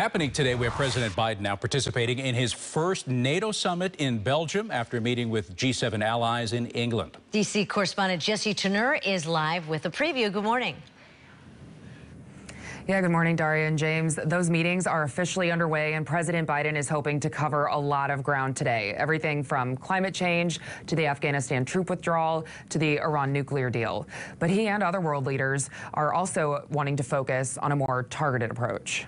Happening today, we have President Biden now participating in his first NATO summit in Belgium after meeting with G7 allies in England. D.C. correspondent Jessi Turnure is live with a preview. Good morning. Yeah, good morning, Daria and James. Those meetings are officially underway, and President Biden is hoping to cover a lot of ground today. Everything from climate change to the Afghanistan troop withdrawal to the Iran nuclear deal. But he and other world leaders are also wanting to focus on a more targeted approach.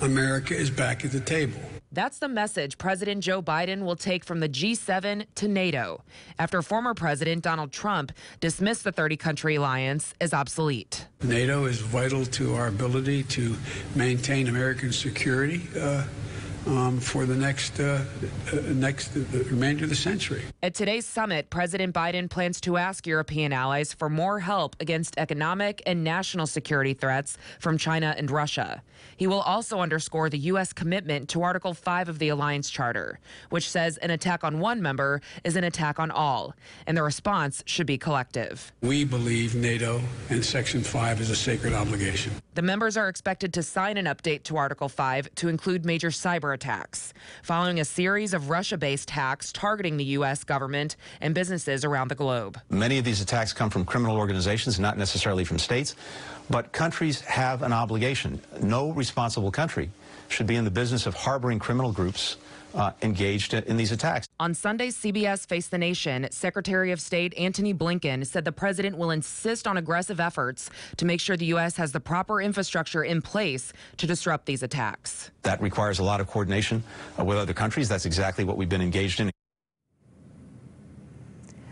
America is back at the table. That's the message President Joe Biden will take from the G7 to NATO after former President Donald Trump dismissed the 30 country alliance as obsolete. NATO is vital to our ability to maintain American security. Uh, um, for the next uh, uh, next uh, remainder of the century. At today's summit, President Biden plans to ask European allies for more help against economic and national security threats from China and Russia. He will also underscore the U.S. commitment to Article 5 of the Alliance Charter, which says an attack on one member is an attack on all, and the response should be collective. We believe NATO and Section 5 is a sacred obligation. The members are expected to sign an update to Article 5 to include major cyber attacks, following a series of Russia based hacks targeting the U.S. government and businesses around the globe. Many of these attacks come from criminal organizations, not necessarily from states, but countries have an obligation. No responsible country should be in the business of harboring criminal groups uh, engaged in these attacks. On Sunday's CBS Face the Nation, Secretary of State Antony Blinken said the president will insist on aggressive efforts to make sure the U.S. has the proper infrastructure in place to disrupt these attacks. That requires a lot of coordination uh, with other countries. That's exactly what we've been engaged in.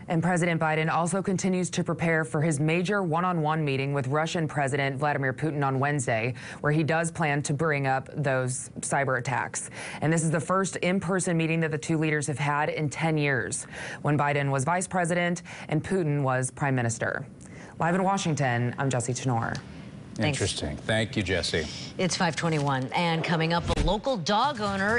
And President Biden also continues to prepare for his major one on one meeting with Russian President Vladimir Putin on Wednesday, where he does plan to bring up those cyber attacks. And this is the first in person meeting that the two leaders have had in 10 years, when Biden was vice president and Putin was prime minister. Live in Washington, I'm Jessi Turnure. Interesting. Thank you, Jessi. It's 521. And coming up, a local dog owner